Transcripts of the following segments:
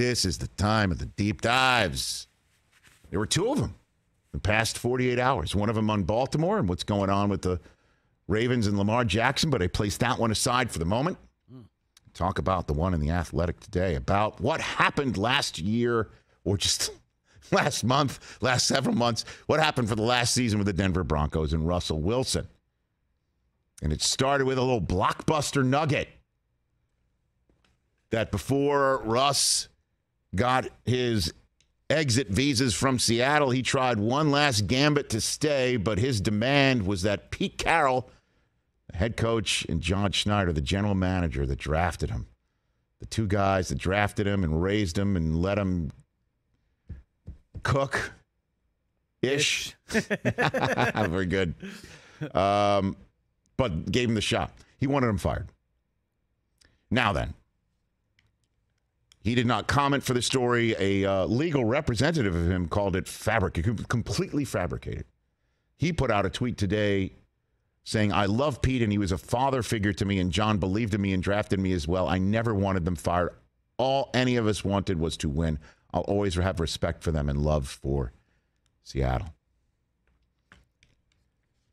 this is the time of the deep dives. There were two of them in the past 48 hours. One of them on Baltimore and what's going on with the Ravens and Lamar Jackson, but I placed that one aside for the moment. Talk about the one in the Athletic today about what happened last year or just last month, last several months, what happened for the last season with the Denver Broncos and Russell Wilson. And it started with a little blockbuster nugget that before Russ got his exit visas from Seattle, he tried one last gambit to stay, but his demand was that Pete Carroll, the head coach, and John Schneider, the general manager that drafted him, the two guys that drafted him and raised him and let him cook ish. Very good. Um, but gave him the shot. He wanted him fired. Now then, he did not comment for the story. A uh, legal representative of him called it fabricated, completely fabricated. He put out a tweet today saying, I love Pete and he was a father figure to me, and John believed in me and drafted me as well. I never wanted them fired. All any of us wanted was to win. I'll always have respect for them and love for Seattle.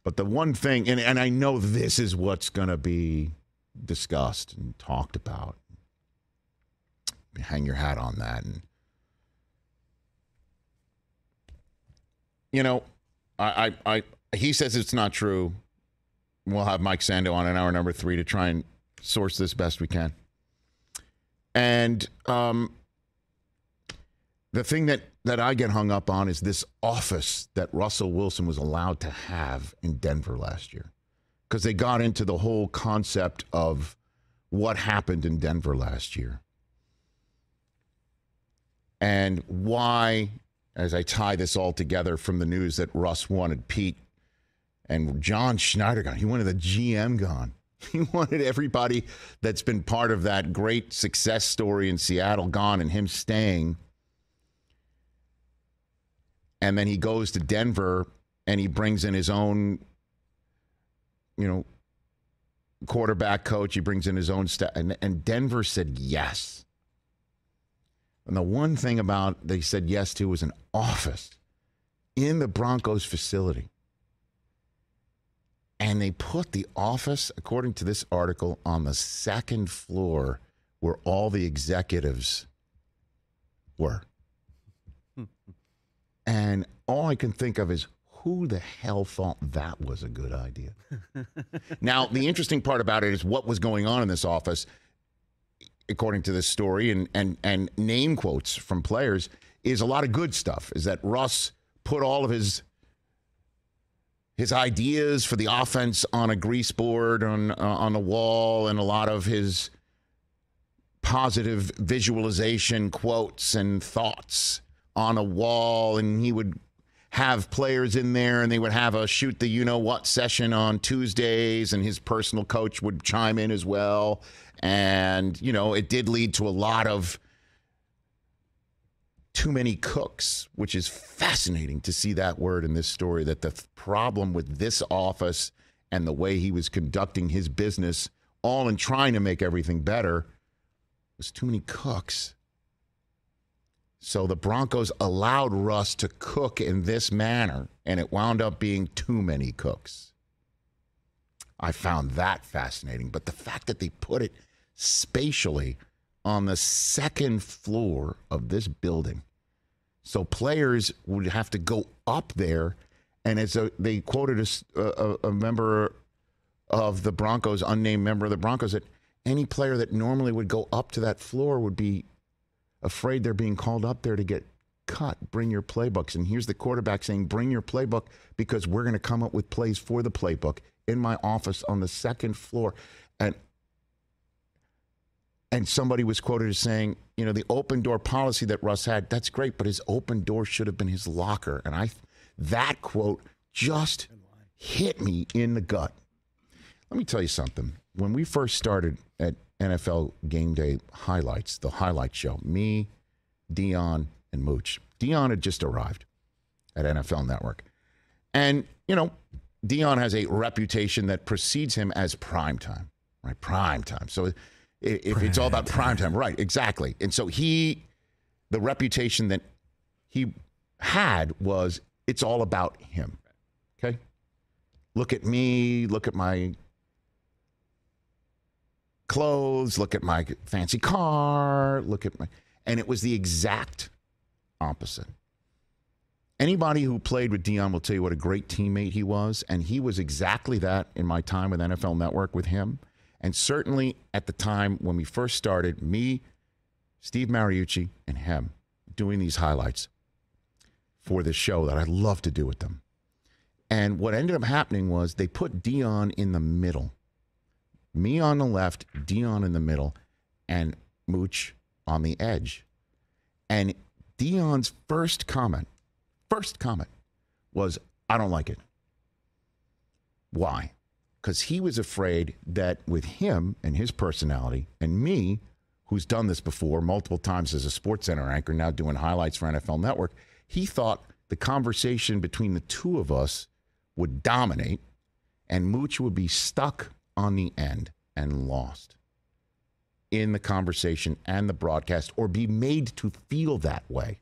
But the one thing, and, and I know this is what's going to be discussed and talked about. Hang your hat on that. And, you know, I, I, I, he says it's not true. We'll have Mike Sando on in hour number three to try and source this best we can. And um, the thing that that I get hung up on is this office that Russell Wilson was allowed to have in Denver last year. Because they got into the whole concept of what happened in Denver last year. And why, as I tie this all together from the news that Russ wanted Pete and John Schneider gone, he wanted the GM gone. He wanted everybody that's been part of that great success story in Seattle gone and him staying and then he goes to Denver and he brings in his own, you know, quarterback coach. He brings in his own staff, and, and Denver said yes. And the one thing about they said yes to was an office in the Broncos facility. And they put the office, according to this article, on the second floor where all the executives were. Hmm. And all I can think of is who the hell thought that was a good idea? now, the interesting part about it is what was going on in this office, according to this story and, and, and name quotes from players, is a lot of good stuff. Is that Russ put all of his his ideas for the offense on a grease board on uh, on the wall and a lot of his positive visualization quotes and thoughts on a wall and he would have players in there and they would have a shoot the you know what session on Tuesdays and his personal coach would chime in as well and you know it did lead to a lot of too many cooks which is fascinating to see that word in this story that the problem with this office and the way he was conducting his business all in trying to make everything better was too many cooks so the Broncos allowed Russ to cook in this manner, and it wound up being too many cooks. I found that fascinating. But the fact that they put it spatially on the second floor of this building, so players would have to go up there, and as a, they quoted a, a, a member of the Broncos, unnamed member of the Broncos, that any player that normally would go up to that floor would be afraid they're being called up there to get cut. Bring your playbooks. And here's the quarterback saying, Bring your playbook because we're going to come up with plays for the playbook in my office on the second floor. And and somebody was quoted as saying, you know, the open door policy that Russ had, that's great, but his open door should have been his locker. And I that quote just hit me in the gut. Let me tell you something. When we first started at NFL Game Day highlights, the highlight show. Me, Deion, and Mooch. Deion had just arrived at NFL Network. And, you know, Deion has a reputation that precedes him as prime time, right? Prime time. So if prime it's all about prime time, right? Exactly. And so he the reputation that he had was it's all about him. Okay? Look at me, look at my clothes, look at my fancy car, look at my. And it was the exact opposite. Anybody who played with Deion will tell you what a great teammate he was. And he was exactly that in my time with NFL Network with him. And certainly at the time when we first started, me, Steve Mariucci, and him doing these highlights for this show that I love to do with them. And what ended up happening was they put Deion in the middle. Me on the left, Deion in the middle, and Mooch on the edge. And Deion's first comment, first comment was, I don't like it. Why? Because he was afraid that with him and his personality and me, who's done this before multiple times as a sports center anchor, now doing highlights for NFL Network, he thought the conversation between the two of us would dominate and Mooch would be stuck on the end and lost in the conversation and the broadcast or be made to feel that way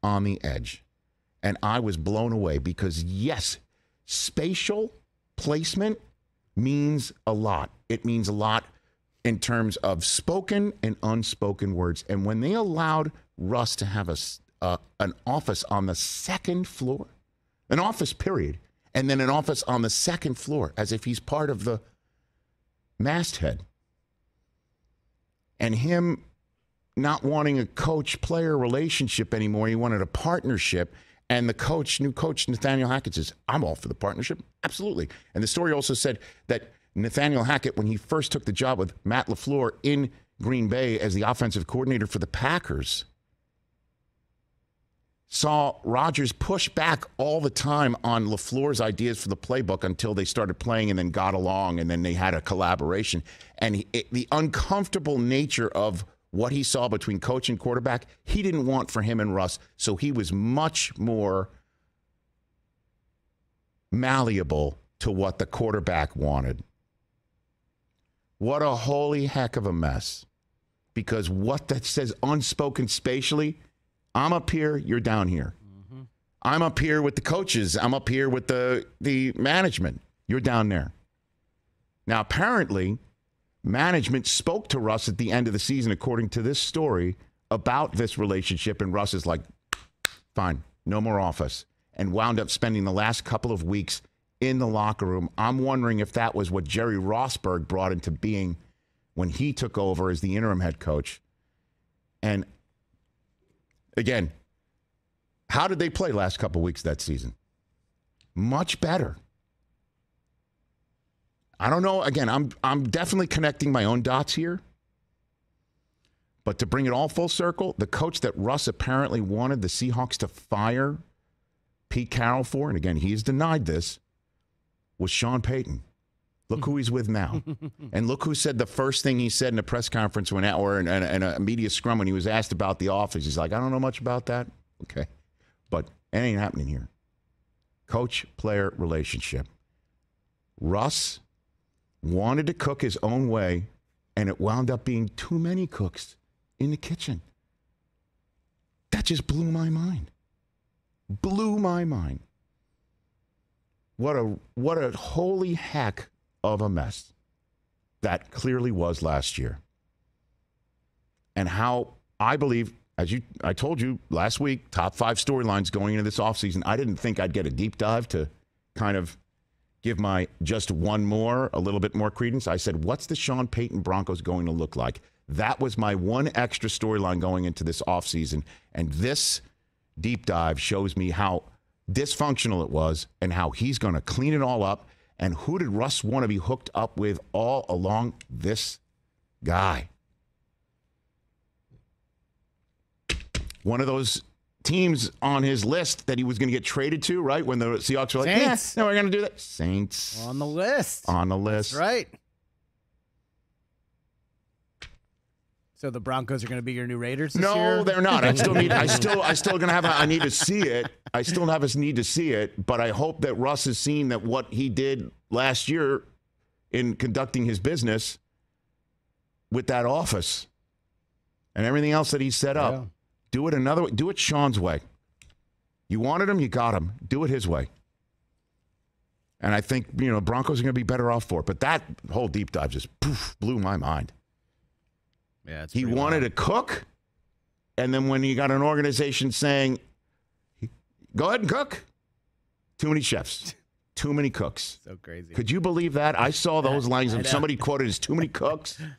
on the edge. And I was blown away because, yes, spatial placement means a lot. It means a lot in terms of spoken and unspoken words. And when they allowed Russ to have a, uh, an office on the second floor, an office, period, and then an office on the second floor, as if he's part of the masthead, and him not wanting a coach player relationship anymore, he wanted a partnership. And the coach, new coach Nathaniel Hackett says, I'm all for the partnership. Absolutely. And the story also said that Nathaniel Hackett, when he first took the job with Matt LaFleur in Green Bay as the offensive coordinator for the Packers, saw Rodgers push back all the time on LaFleur's ideas for the playbook until they started playing and then got along and then they had a collaboration. And he, it, the uncomfortable nature of what he saw between coach and quarterback, he didn't want for him and Russ. So he was much more malleable to what the quarterback wanted. What a holy heck of a mess. Because what that says unspoken spatially, I'm up here, you're down here. Mm-hmm. I'm up here with the coaches, I'm up here with the, the management, you're down there. Now, apparently, management spoke to Russ at the end of the season, according to this story, about this relationship. And Russ is like, fine, no more office. And wound up spending the last couple of weeks in the locker room. I'm wondering if that was what Jerry Rosburg brought into being when he took over as the interim head coach. And again, how did they play last couple of weeks that season? Much better. I don't know. Again, I'm I'm definitely connecting my own dots here. But to bring it all full circle, the coach that Russ apparently wanted the Seahawks to fire Pete Carroll for, and again, he's denied this, was Sean Payton. Look who he's with now. and look who said the first thing he said in a press conference when or in, in, in, a media scrum when he was asked about the office. He's like, I don't know much about that. Okay. But it ain't happening here. Coach player relationship. Russ wanted to cook his own way, and it wound up being too many cooks in the kitchen. That just blew my mind. Blew my mind. What a what a holy heck of a mess that clearly was last year. And how I believe, as you I told you last week, top five storylines going into this offseason. I didn't think I'd get a deep dive to kind of give my just one more a little bit more credence. I said, what's the Sean Payton Broncos going to look like? That was my one extra storyline going into this offseason. And this deep dive shows me how dysfunctional it was and how he's going to clean it all up. And who did Russ want to be hooked up with all along? This guy. One of those teams on his list that he was going to get traded to, right? When the Seahawks were like, Saints. yeah, no, we're going to do that. Saints. On the list. On the list. That's right. So the Broncos are going to be your new Raiders. no, year? they're not. I still need. I still. I still gonna have. A, I need to see it. I still have a need to see it. But I hope that Russ has seen that what he did last year in conducting his business with that office and everything else that he set up. Yeah. Do it another way. Do it Sean's way. You wanted him, you got him. Do it his way. And I think, you know, Broncos are going to be better off for it. But that whole deep dive just poof, blew my mind. Yeah, it's He wanted wild. to cook. And then when you got an organization saying, go ahead and cook, too many chefs, too many cooks. so crazy. Could you believe that? I saw those lines and somebody quoted as too many cooks.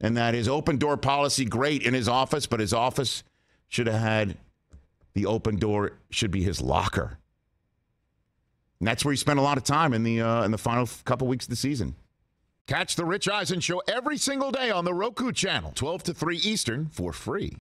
And that his open door policy, great in his office, but his office should have had the open door should be his locker. And that's where he spent a lot of time in the uh, in the final couple weeks of the season. Catch the Rich Eisen show every single day on the Roku channel, 12 to 3 Eastern for free.